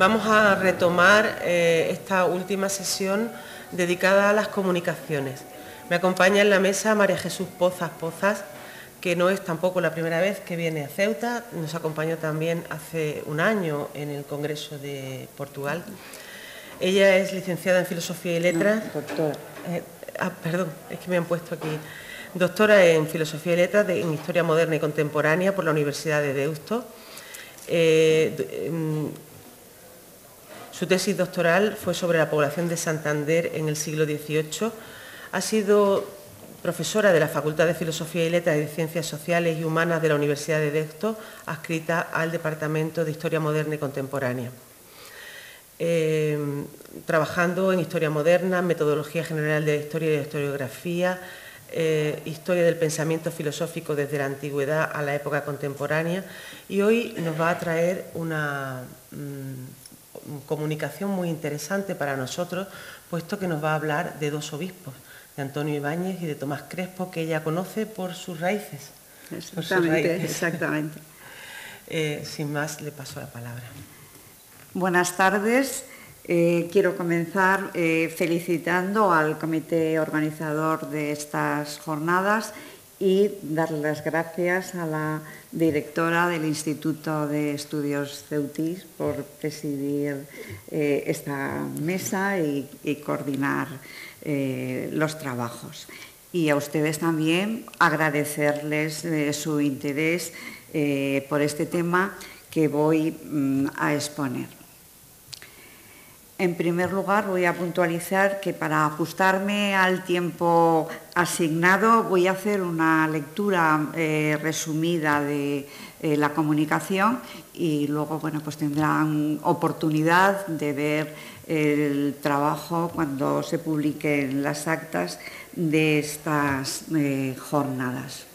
Vamos a retomar eh, esta última sesión dedicada a las comunicaciones. Me acompaña en la mesa María Jesús Pozas Pozas, que no es tampoco la primera vez que viene a Ceuta, nos acompañó también hace un año en el Congreso de Portugal. Ella es licenciada en Filosofía y Letras. doctora. Eh, ah, perdón, es que me han puesto aquí. Doctora en Filosofía y Letras en Historia Moderna y Contemporánea por la Universidad de Deusto. Eh, em, su tesis doctoral fue sobre la población de Santander en el siglo XVIII. Ha sido profesora de la Facultad de Filosofía y Letras y de Ciencias Sociales y Humanas de la Universidad de Deusto, adscrita al Departamento de Historia Moderna y Contemporánea. Eh, trabajando en Historia Moderna, Metodología General de la Historia y Historiografía, eh, Historia del Pensamiento Filosófico desde la Antigüedad a la época contemporánea y hoy nos va a traer una mm, comunicación muy interesante para nosotros, puesto que nos va a hablar de dos obispos, de Antonio Ibáñez y de Tomás Crespo, que ella conoce por sus raíces. Exactamente, exactamente. Eh, sin más, le paso la palabra. Buenas tardes. Eh, quiero comenzar eh, felicitando al comité organizador de estas jornadas y dar las gracias a la directora del Instituto de Estudios Ceutis por presidir esta mesa y coordinar eh, los trabajos. Y a ustedes también agradecerles eh, su interés eh, por este tema que voy mm, a exponer. En primer lugar, voy a puntualizar que para ajustarme al tiempo asignado voy a hacer una lectura resumida de la comunicación y luego bueno, pues tendrán oportunidad de ver el trabajo cuando se publiquen las actas de estas eh, jornadas.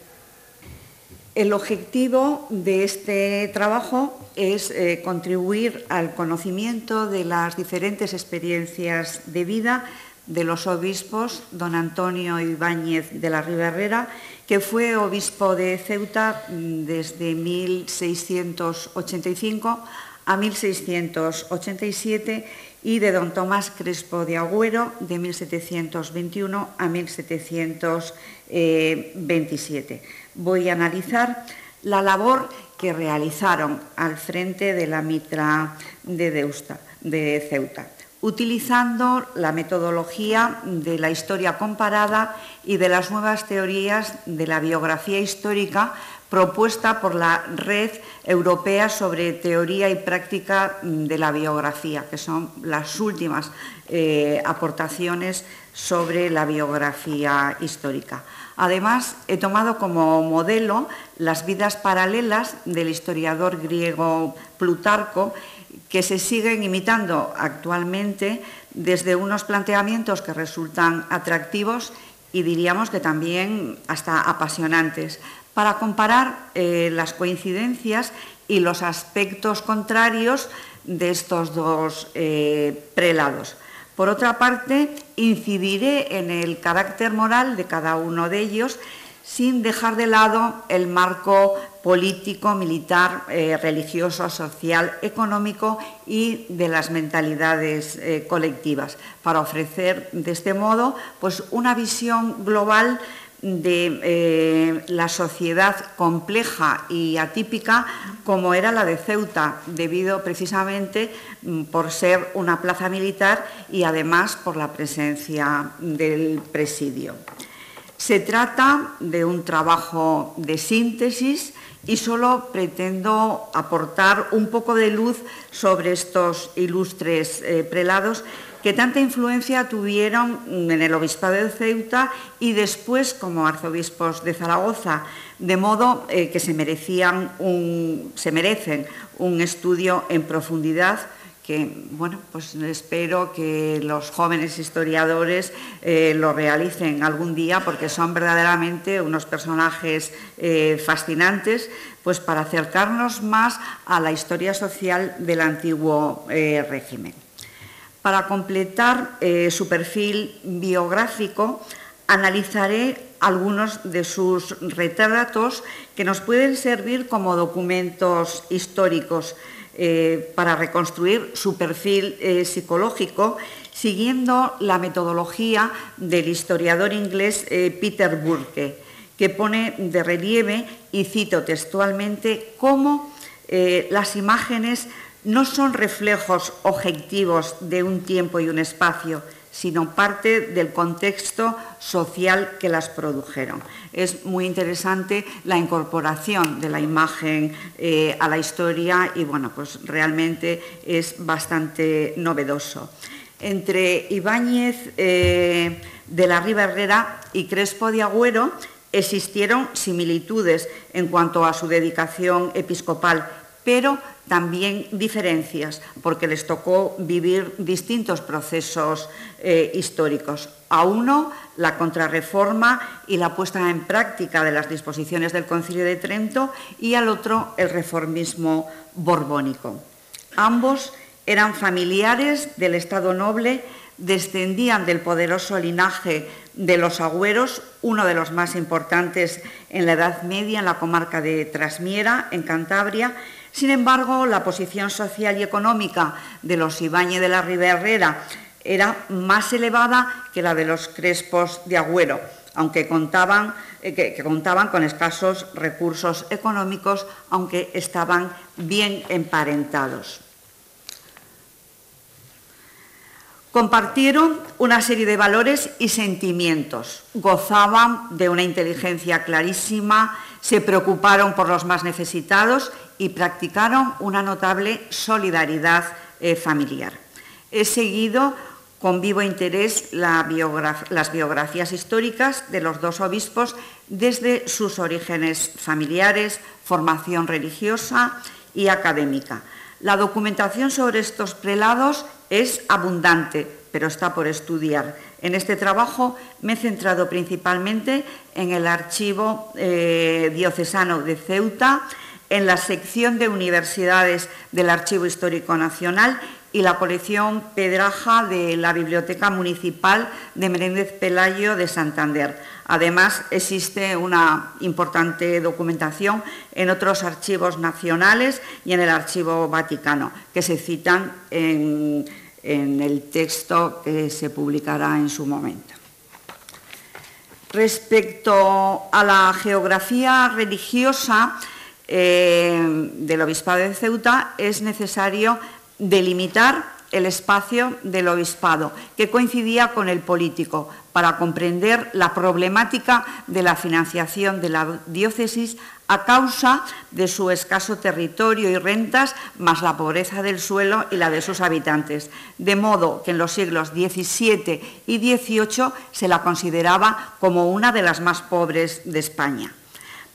El objetivo de este trabajo es eh, contribuir al conocimiento de las diferentes experiencias de vida de los obispos, don Antonio Ibáñez de la Riberrera, que fue obispo de Ceuta mm, desde 1685 a 1687 y de don Tomás Crespo de Agüero de 1721 a 1727. Voy a analizar la labor que realizaron al frente de la Mitra de, de Ceuta, utilizando la metodología de la historia comparada y de las nuevas teorías de la biografía histórica propuesta por la Red Europea sobre Teoría y Práctica de la Biografía, que son las últimas eh, aportaciones sobre la biografía histórica. Además, he tomado como modelo las vidas paralelas del historiador griego Plutarco, que se siguen imitando actualmente desde unos planteamientos que resultan atractivos y diríamos que también hasta apasionantes, para comparar eh, las coincidencias y los aspectos contrarios de estos dos eh, prelados. Por otra parte, incidiré en el carácter moral de cada uno de ellos sin dejar de lado el marco político, militar, eh, religioso, social, económico y de las mentalidades colectivas, para ofrecer de este modo pues, una visión global de eh, la sociedad compleja y atípica como era la de Ceuta, debido precisamente mm, por ser una plaza militar y además por la presencia del presidio. Se trata de un trabajo de síntesis y solo pretendo aportar un poco de luz sobre estos ilustres eh, prelados que tanta influencia tuvieron en el obispado de Ceuta y después como arzobispos de Zaragoza, de modo eh, que se, merecían se merecen un estudio en profundidad que, bueno, pues espero que los jóvenes historiadores eh, lo realicen algún día porque son verdaderamente unos personajes eh, fascinantes, pues para acercarnos más a la historia social del antiguo régimen. Para completar eh, su perfil biográfico, analizaré algunos de sus retratos que nos pueden servir como documentos históricos eh, para reconstruir su perfil eh, psicológico, siguiendo la metodología del historiador inglés Peter Burke, que pone de relieve, y cito textualmente, cómo las imágenes no son reflejos objetivos de un tiempo y un espacio, sino parte del contexto social que las produjeron. Es muy interesante la incorporación de la imagen eh, a la historia y bueno, pues realmente es bastante novedoso. Entre Ibáñez eh, de la Riva Herrera y Crespo de Agüero existieron similitudes en cuanto a su dedicación episcopal, pero también diferencias, porque les tocó vivir distintos procesos eh, históricos. A uno, la contrarreforma y la puesta en práctica de las disposiciones del Concilio de Trento, y al otro, el reformismo borbónico. Ambos eran familiares del Estado noble, descendían del poderoso linaje de los agüeros, uno de los más importantes en la Edad Media en la comarca de Trasmiera, en Cantabria, sin embargo, la posición social y económica de los Ibáñez de la Riberrera era más elevada que la de los Crespos de Agüero, aunque contaban, eh, que, contaban con escasos recursos económicos, aunque estaban bien emparentados. Compartieron una serie de valores y sentimientos, gozaban de una inteligencia clarísima, se preocuparon por los más necesitados y practicaron una notable solidaridad eh, familiar. He seguido con vivo interés las biografías históricas de los dos obispos desde sus orígenes familiares, formación religiosa y académica. La documentación sobre estos prelados es abundante, pero está por estudiar. En este trabajo me he centrado principalmente en el archivo eh, diocesano de Ceuta, en la sección de universidades del Archivo Histórico Nacional y la colección Pedraja de la Biblioteca Municipal de Meréndez Pelayo de Santander. Además, existe una importante documentación en otros archivos nacionales y en el Archivo Vaticano, que se citan en, en el texto que se publicará en su momento. Respecto a la geografía religiosa, eh, del Obispado de Ceuta es necesario delimitar el espacio del obispado, que coincidía con el político, para comprender la problemática de la financiación de la diócesis a causa de su escaso territorio y rentas, más la pobreza del suelo y la de sus habitantes. De modo que en los siglos XVII y XVIII se la consideraba como una de las más pobres de España.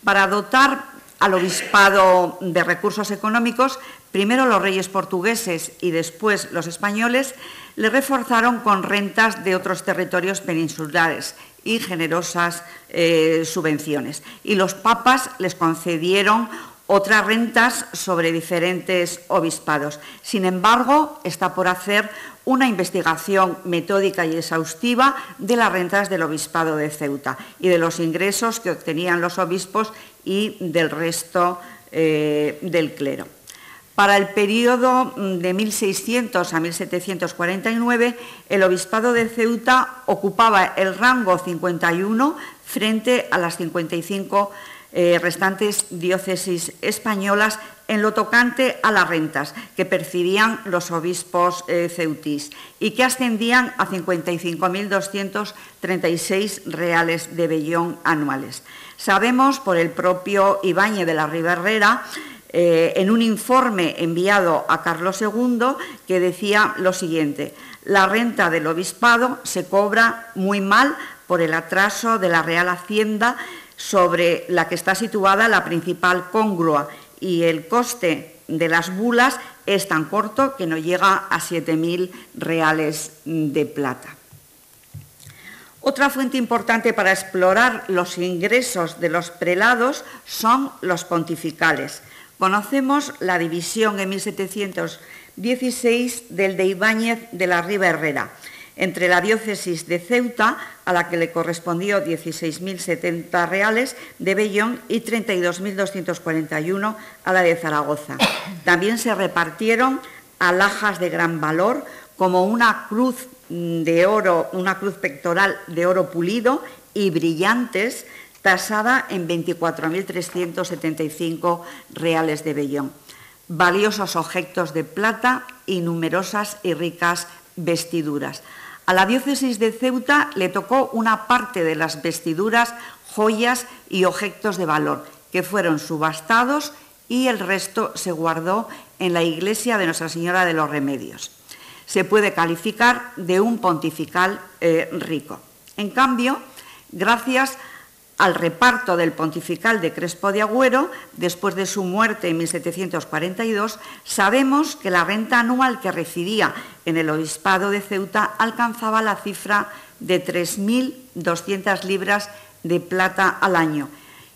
Para dotar al obispado de recursos económicos, primero los reyes portugueses y después los españoles, le reforzaron con rentas de otros territorios peninsulares y generosas eh, subvenciones. Y los papas les concedieron otras rentas sobre diferentes obispados. Sin embargo, está por hacer una investigación metódica y exhaustiva de las rentas del obispado de Ceuta y de los ingresos que obtenían los obispos y del resto eh, del clero. Para el periodo de 1600 a 1749, el obispado de Ceuta ocupaba el rango 51 frente a las 55 eh, restantes diócesis españolas en lo tocante a las rentas que percibían los obispos eh, ceutís y que ascendían a 55.236 reales de vellón anuales. Sabemos por el propio Ibáñez de la Riberrera eh, en un informe enviado a Carlos II que decía lo siguiente, la renta del obispado se cobra muy mal por el atraso de la Real Hacienda sobre la que está situada la principal congrua y el coste de las bulas es tan corto que no llega a 7.000 reales de plata. Otra fuente importante para explorar los ingresos de los prelados son los pontificales. Conocemos la división en 1716 del de Ibáñez de la Riva Herrera. entre la diócesis de Ceuta, a la que le correspondió 16.070 reales de Bellón y 32.241 a la de Zaragoza. También se repartieron alhajas de gran valor, como una cruz de oro, una cruz pectoral de oro pulido y brillantes, tasada en 24.375 reales de Bellón. Valiosos objetos de plata y numerosas y ricas vestiduras. A la diócesis de Ceuta le tocó una parte de las vestiduras, joyas y objetos de valor, que fueron subastados y el resto se guardó en la iglesia de Nuestra Señora de los Remedios. Se puede calificar de un pontifical eh, rico. En cambio, gracias al reparto del pontifical de Crespo de Agüero, después de su muerte en 1742, sabemos que la renta anual que recibía en el obispado de Ceuta alcanzaba la cifra de 3.200 libras de plata al año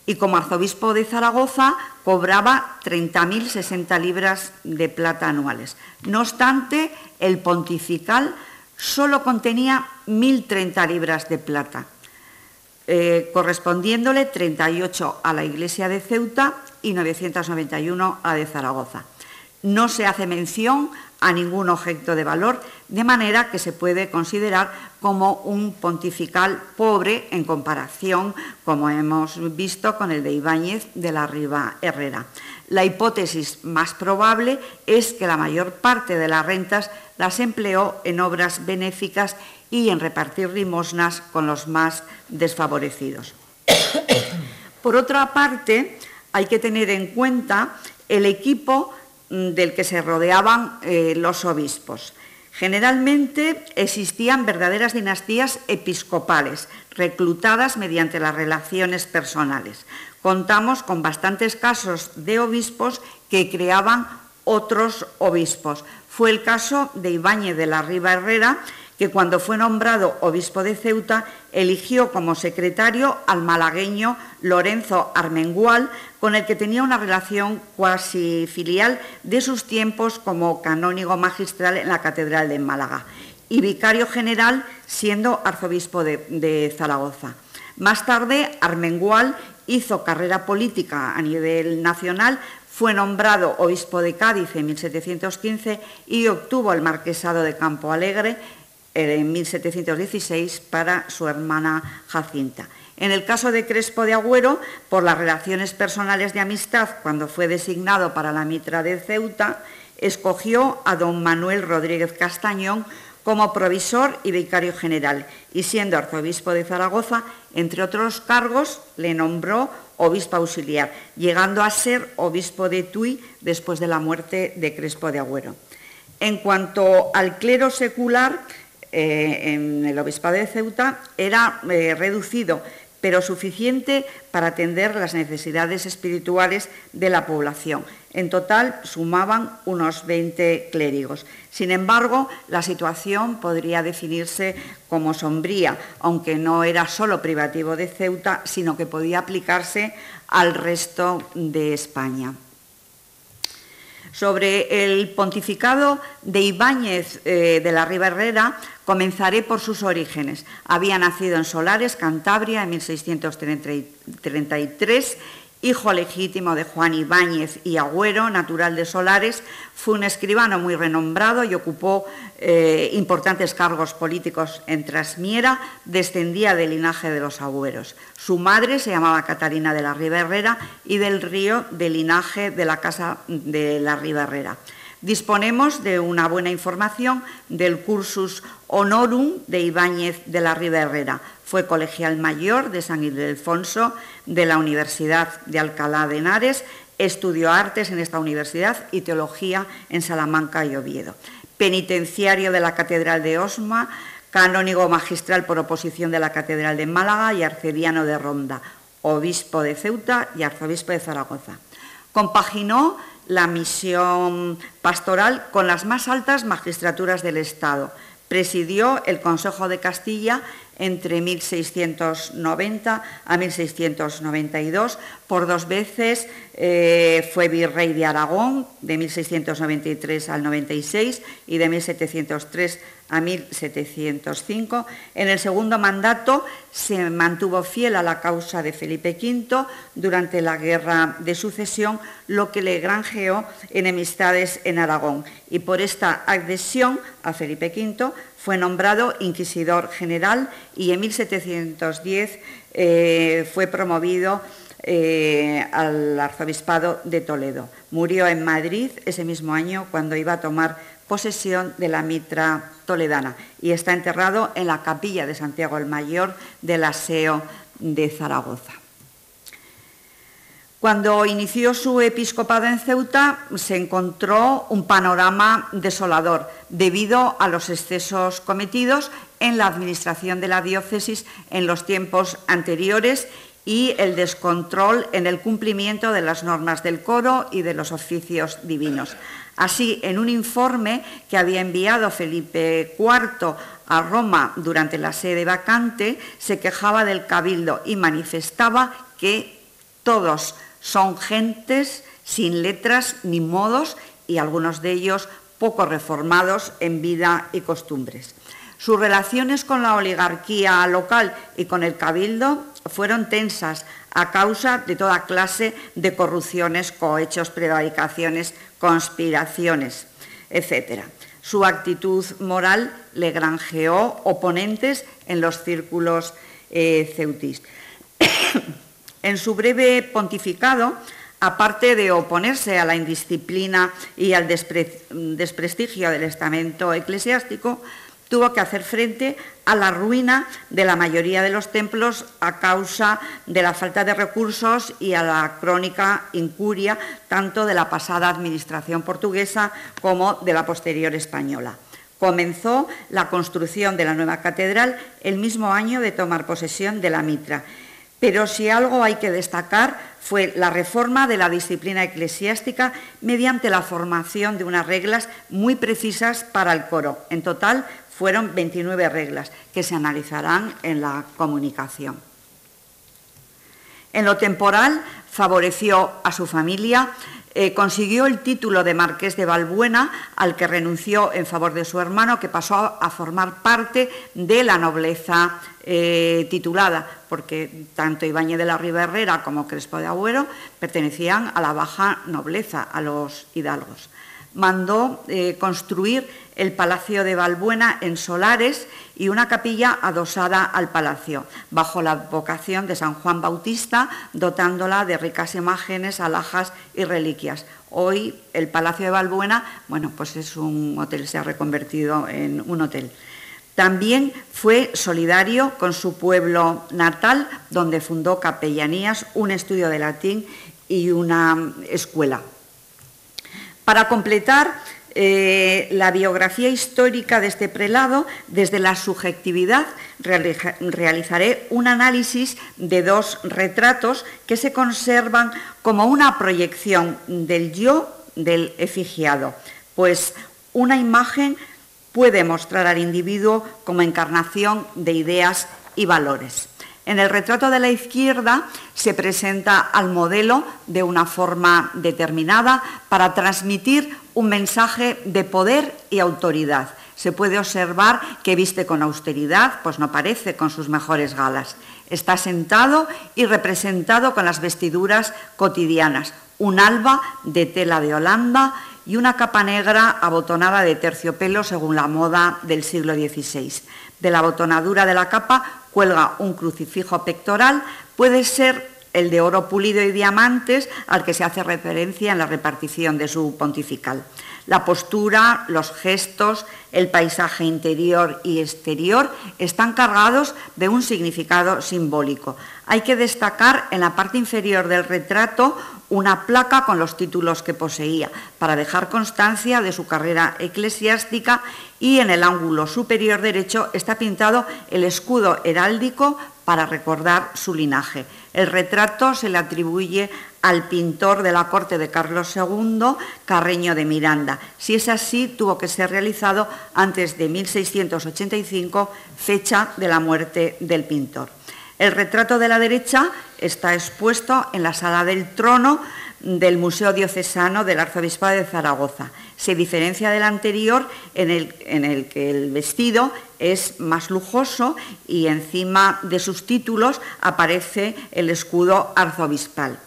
y como arzobispo de Zaragoza cobraba 30.060 libras de plata anuales. No obstante, el pontifical solo contenía 1.030 libras de plata eh, correspondiéndole 38 a la iglesia de Ceuta y 991 a de Zaragoza. No se hace mención a ningún objeto de valor, de manera que se puede considerar como un pontifical pobre en comparación, como hemos visto, con el de Ibáñez de la Riva Herrera. La hipótesis más probable es que la mayor parte de las rentas las empleó en obras benéficas y en repartir limosnas con los más desfavorecidos. Por otra parte, hay que tener en cuenta el equipo del que se rodeaban eh, los obispos. Generalmente existían verdaderas dinastías episcopales, reclutadas mediante las relaciones personales. Contamos con bastantes casos de obispos que creaban otros obispos. Fue el caso de Ibáñez de la Riva Herrera, que cuando fue nombrado obispo de Ceuta eligió como secretario al malagueño Lorenzo Armengual, con el que tenía una relación cuasi filial de sus tiempos como canónigo magistral en la Catedral de Málaga, y vicario general siendo arzobispo de, Zaragoza. Más tarde, Armengual hizo carrera política a nivel nacional, fue nombrado obispo de Cádiz en 1715 y obtuvo el marquesado de Campo Alegre en 1716 para su hermana Jacinta. En el caso de Crespo de Agüero, por las relaciones personales de amistad, cuando fue designado para la mitra de Ceuta, escogió a don Manuel Rodríguez Castañón como provisor y vicario general, y siendo arzobispo de Zaragoza, entre otros cargos, le nombró obispo auxiliar, llegando a ser obispo de Tui después de la muerte de Crespo de Agüero. En cuanto al clero secular, eh, en el Obispado de Ceuta era eh, reducido, pero suficiente para atender las necesidades espirituales de la población. En total sumaban unos 20 clérigos. Sin embargo, la situación podría definirse como sombría, aunque no era solo privativo de Ceuta, sino que podía aplicarse al resto de España sobre el pontificado de Ibáñez eh, de la Riva Herrera, comenzaré por sus orígenes. Había nacido en Solares, Cantabria, en 1633 hijo legítimo de Juan Ibáñez y Agüero, natural de Solares, fue un escribano muy renombrado y ocupó eh, importantes cargos políticos en Trasmiera, descendía del linaje de los Agüeros. Su madre se llamaba Catalina de la Riva Herrera y del río del linaje de la Casa de la Riva Herrera. Disponemos de una buena información del cursus honorum de Ibáñez de la Riva Herrera. Fue colegial mayor de San Ildefonso de la Universidad de Alcalá de Henares, estudió artes en esta universidad y teología en Salamanca y Oviedo. Penitenciario de la Catedral de Osma, canónigo magistral por oposición de la Catedral de Málaga y arcediano de Ronda, obispo de Ceuta y arzobispo de Zaragoza. Compaginó la misión pastoral con las más altas magistraturas del Estado. Presidió el Consejo de Castilla entre 1690 a 1692. Por dos veces eh, fue virrey de Aragón, de 1693 al 96 y de 1703 a 1705. En el segundo mandato se mantuvo fiel a la causa de Felipe V durante la Guerra de Sucesión, lo que le granjeó enemistades en Aragón. Y por esta adhesión a Felipe V fue nombrado inquisidor general y en 1710 eh, fue promovido eh, al arzobispado de Toledo. Murió en Madrid ese mismo año cuando iba a tomar posesión de la mitra toledana y está enterrado en la capilla de Santiago el Mayor del Aseo de Zaragoza. Cuando inició su episcopado en Ceuta se encontró un panorama desolador debido a los excesos cometidos en la administración de la diócesis en los tiempos anteriores y el descontrol en el cumplimiento de las normas del coro y de los oficios divinos. Así, en un informe que había enviado Felipe IV a Roma durante la sede vacante, se quejaba del cabildo y manifestaba que todos son gentes sin letras ni modos y algunos de ellos poco reformados en vida y costumbres. Sus relaciones con la oligarquía local y con el cabildo fueron tensas a causa de toda clase de corrupciones, cohechos, prevaricaciones, conspiraciones, etc. Su actitud moral le granjeó oponentes en los círculos eh, ceutis. en su breve pontificado, aparte de oponerse a la indisciplina y al desprestigio del estamento eclesiástico, tuvo que hacer frente a la ruina de la mayoría de los templos a causa de la falta de recursos y a la crónica incuria tanto de la pasada administración portuguesa como de la posterior española. Comenzó la construcción de la nueva catedral el mismo año de tomar posesión de la mitra pero si algo hay que destacar fue la reforma de la disciplina eclesiástica mediante la formación de unas reglas muy precisas para el coro. En total fueron 29 reglas que se analizarán en la comunicación. En lo temporal, favoreció a su familia, eh, consiguió el título de marqués de Valbuena, al que renunció en favor de su hermano, que pasó a formar parte de la nobleza eh, titulada, porque tanto Ibáñez de la Riva como Crespo de Agüero pertenecían a la baja nobleza, a los hidalgos. Mandó eh, construir el Palacio de Valbuena en Solares y una capilla adosada al palacio, bajo la vocación de San Juan Bautista, dotándola de ricas imágenes, alhajas y reliquias. Hoy el Palacio de Valbuena, bueno, pues es un hotel, se ha reconvertido en un hotel. También fue solidario con su pueblo natal, donde fundó capellanías, un estudio de latín y una escuela. Para completar eh, la biografía histórica de este prelado, desde la subjetividad realizaré un análisis de dos retratos que se conservan como una proyección del yo del efigiado, pues una imagen puede mostrar al individuo como encarnación de ideas y valores. En el retrato de la izquierda se presenta al modelo de una forma determinada para transmitir un mensaje de poder y autoridad. Se puede observar que viste con austeridad, pues no parece con sus mejores galas. Está sentado y representado con las vestiduras cotidianas, un alba de tela de Holanda y una capa negra abotonada de terciopelo según la moda del siglo XVI. De la abotonadura de la capa cuelga un crucifijo pectoral, puede ser el de oro pulido y diamantes al que se hace referencia en la repartición de su pontifical. La postura, los gestos, el paisaje interior y exterior están cargados de un significado simbólico. Hay que destacar en la parte inferior del retrato una placa con los títulos que poseía para dejar constancia de su carrera eclesiástica y en el ángulo superior derecho está pintado el escudo heráldico para recordar su linaje. El retrato se le atribuye al pintor de la corte de Carlos II, Carreño de Miranda. Si es así, tuvo que ser realizado antes de 1685, fecha de la muerte del pintor. El retrato de la derecha está expuesto en la sala del trono del Museo Diocesano del Arzobispado de Zaragoza. Se diferencia del anterior en el, en el que el vestido es más lujoso y encima de sus títulos aparece el escudo arzobispal.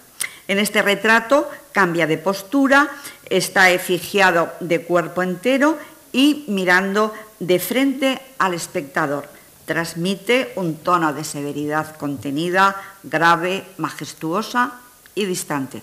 En este retrato cambia de postura, está efigiado de cuerpo entero y mirando de frente al espectador. Transmite un tono de severidad contenida, grave, majestuosa y distante.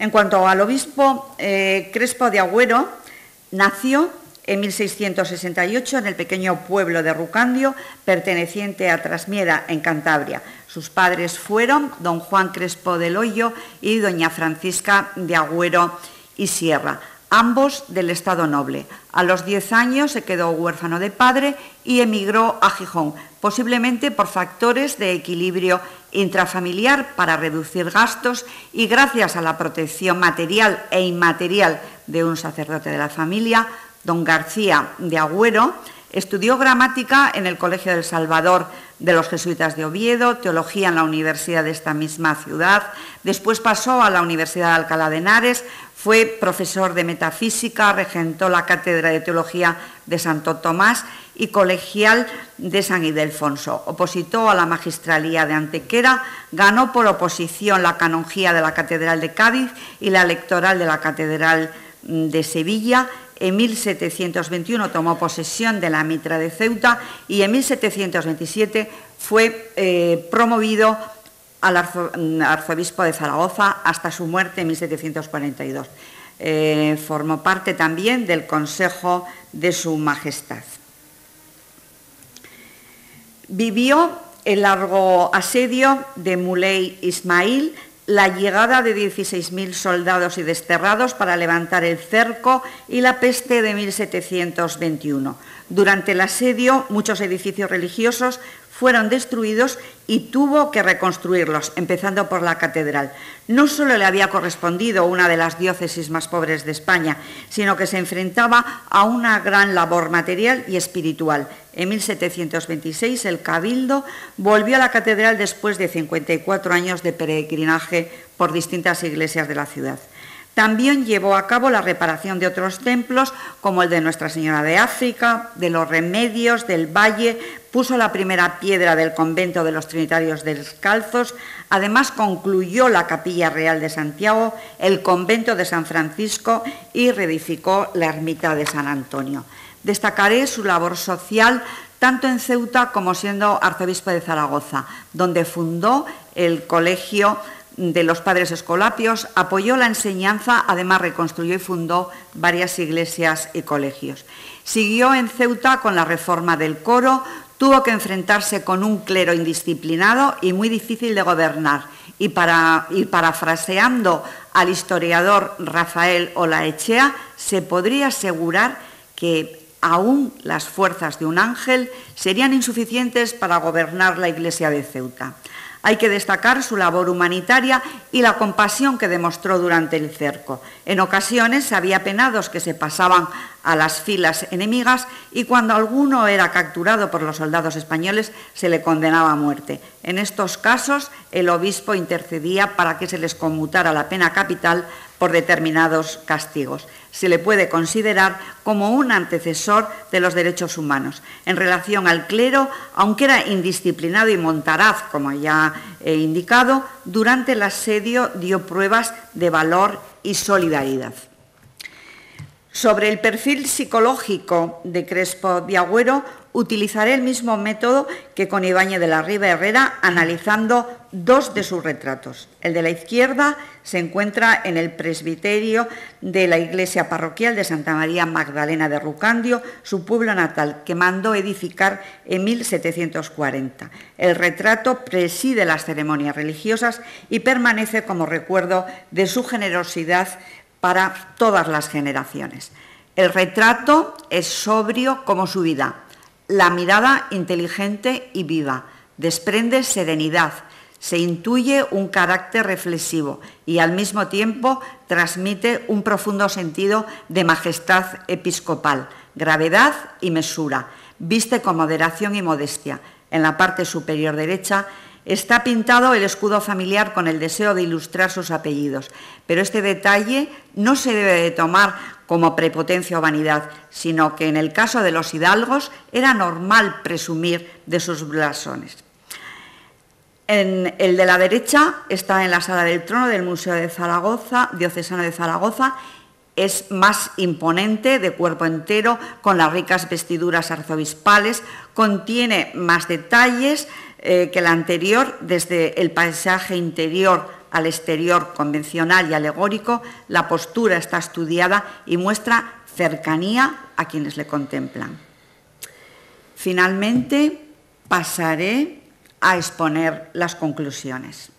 En cuanto al obispo eh, Crespo de Agüero, nació en 1668 en el pequeño pueblo de Rucandio, perteneciente a Trasmiera, en Cantabria. Sus padres fueron don Juan Crespo del Hoyo y doña Francisca de Agüero y Sierra, ambos del Estado Noble. A los 10 años se quedó huérfano de padre y emigró a Gijón, posiblemente por factores de equilibrio intrafamiliar para reducir gastos y gracias a la protección material e inmaterial de un sacerdote de la familia, don García de Agüero, estudió gramática en el Colegio del Salvador de los Jesuitas de Oviedo, teología en la Universidad de esta misma ciudad, después pasó a la Universidad de Alcalá de Henares, fue profesor de metafísica, regentó la Cátedra de Teología de Santo Tomás y colegial de San Ildefonso. Opositó a la magistralía de Antequera, ganó por oposición la canonjía de la Catedral de Cádiz y la electoral de la Catedral de Sevilla. En 1721 tomó posesión de la mitra de Ceuta y en 1727 fue eh, promovido al arzobispo de Zaragoza hasta su muerte en 1742. Eh, formó parte también del Consejo de Su Majestad. Vivió el largo asedio de Muley Ismail, la llegada de 16.000 soldados y desterrados para levantar el cerco y la peste de 1721. Durante el asedio, muchos edificios religiosos fueron destruidos y tuvo que reconstruirlos, empezando por la catedral. No solo le había correspondido una de las diócesis más pobres de España, sino que se enfrentaba a una gran labor material y espiritual. En 1726 el Cabildo volvió a la catedral después de 54 años de peregrinaje por distintas iglesias de la ciudad. También llevó a cabo la reparación de otros templos, como el de Nuestra Señora de África, de los Remedios, del Valle, puso la primera piedra del convento de los Trinitarios Descalzos, además concluyó la Capilla Real de Santiago, el convento de San Francisco y reedificó la ermita de San Antonio. Destacaré su labor social tanto en Ceuta como siendo arzobispo de Zaragoza, donde fundó el colegio de los padres escolapios, apoyó la enseñanza, además reconstruyó y fundó varias iglesias y colegios. Siguió en Ceuta con la reforma del coro, tuvo que enfrentarse con un clero indisciplinado y muy difícil de gobernar. Y, y parafraseando al historiador Rafael Olaechea, se podría asegurar que aún las fuerzas de un ángel serían insuficientes para gobernar la iglesia de Ceuta. Hay que destacar su labor humanitaria y la compasión que demostró durante el cerco. En ocasiones había penados que se pasaban a las filas enemigas y cuando alguno era capturado por los soldados españoles se le condenaba a muerte. En estos casos el obispo intercedía para que se les conmutara la pena capital por determinados castigos. Se le puede considerar como un antecesor de los derechos humanos. En relación al clero, aunque era indisciplinado y montaraz, como ya he indicado, durante el asedio dio pruebas de valor y solidaridad. Sobre el perfil psicológico de Crespo de Agüero, utilizaré el mismo método que con Ibáñez de la Riva Herrera, analizando dos de sus retratos. El de la izquierda se encuentra en el presbiterio de la iglesia parroquial de Santa María Magdalena de Rucandio, su pueblo natal, que mandó edificar en 1740. El retrato preside las ceremonias religiosas y permanece como recuerdo de su generosidad para todas las generaciones. El retrato es sobrio como su vida, la mirada inteligente y viva, desprende serenidad, se intuye un carácter reflexivo y al mismo tiempo transmite un profundo sentido de majestad episcopal, gravedad y mesura, viste con moderación y modestia. En la parte superior derecha Está pintado el escudo familiar con el deseo de ilustrar sus apellidos, pero este detalle no se debe de tomar como prepotencia o vanidad, sino que en el caso de los hidalgos era normal presumir de sus blasones. En el de la derecha está en la sala del trono del Museo de Zaragoza, diocesano de Zaragoza, es más imponente, de cuerpo entero, con las ricas vestiduras arzobispales, contiene más detalles eh, que el anterior, desde el paisaje interior al exterior convencional y alegórico, la postura está estudiada y muestra cercanía a quienes le contemplan. Finalmente, pasaré a exponer las conclusiones.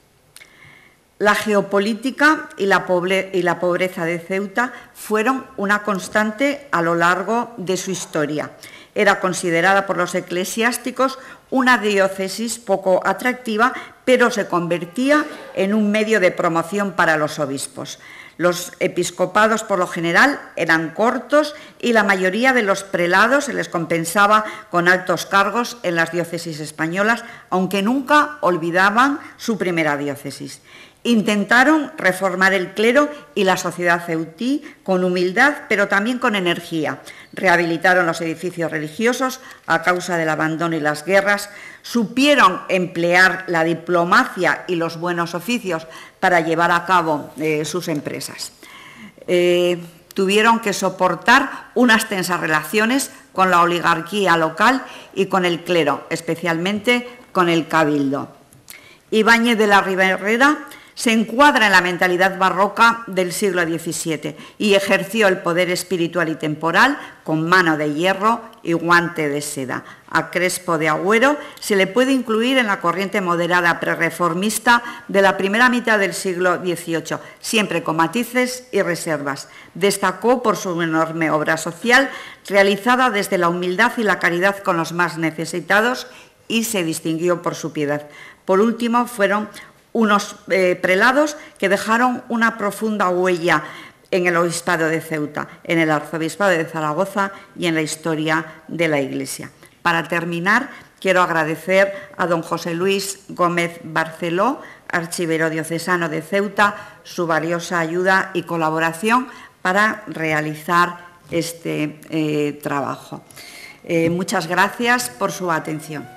La geopolítica y la, pobreza de Ceuta fueron una constante a lo largo de su historia. Era considerada por los eclesiásticos una diócesis poco atractiva, pero se convertía en un medio de promoción para los obispos. Los episcopados por lo general eran cortos y la mayoría de los prelados se les compensaba con altos cargos en las diócesis españolas, aunque nunca olvidaban su primera diócesis. Intentaron reformar el clero y la sociedad ceutí con humildad, pero también con energía. Rehabilitaron los edificios religiosos a causa del abandono y las guerras. Supieron emplear la diplomacia y los buenos oficios para llevar a cabo eh, sus empresas. Eh, tuvieron que soportar unas tensas relaciones con la oligarquía local y con el clero, especialmente con el cabildo. Ibáñez de la Riberrera se encuadra en la mentalidad barroca del siglo XVII y ejerció el poder espiritual y temporal con mano de hierro y guante de seda. A Crespo de Agüero se le puede incluir en la corriente moderada prereformista de la primera mitad del siglo XVIII, siempre con matices y reservas. Destacó por su enorme obra social realizada desde la humildad y la caridad con los más necesitados y se distinguió por su piedad. Por último, fueron unos eh, prelados que dejaron una profunda huella en el obispado de Ceuta, en el arzobispado de Zaragoza y en la historia de la Iglesia. Para terminar, quiero agradecer a don José Luis Gómez Barceló, archivero diocesano de Ceuta, su valiosa ayuda y colaboración para realizar este eh, trabajo. Eh, muchas gracias por su atención.